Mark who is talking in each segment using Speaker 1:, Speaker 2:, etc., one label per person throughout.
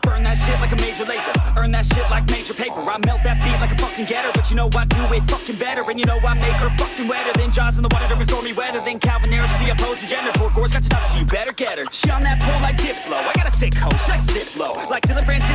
Speaker 1: that shit like a Major Lazer. Earn that shit like major paper. I melt that beat like a fucking getter. But you know I do it fucking better. And you know I make her fucking wetter Than Jaws in the water during stormy weather Than Calvin Harris, the opposing gender. Poor Gore's got to so you better get her. She on that pole like Diplo. I got a sick hoe, she likes dip low Like Dillon Francis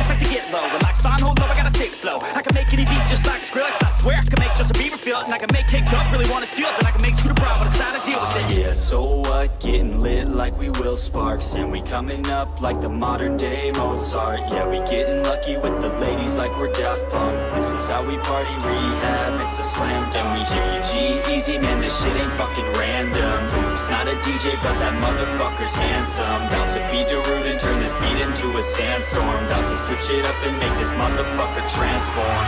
Speaker 1: I can make Kicked Up really wanna steal it Then I can make Scooter Braun But decide to deal with it.
Speaker 2: Yeah, so what? Getting lit like we will sparks And we coming up like the modern day Mozart. Yeah, we getting lucky with the ladies like we're Daft Punk. This is how we party rehab, it's a slam dunk. We hear you G-Eazy, man, this shit ain't fucking random. Oops, not a DJ, but that motherfucker's handsome. About to be Darude and turn this beat into a sandstorm. About to switch it up and make this motherfucker Transform,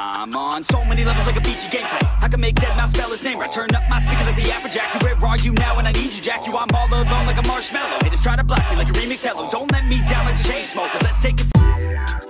Speaker 1: I'm on so many levels like a beachy game type. I can make deadmau5 spell his name right. Turn up my speakers like the Afrojack. You, where are you now? when I need you, Jack. You, I'm all alone like a marshmallow. Haters try to block me like a remix. Hello, don't let me down like chain smoke. Cause let's take a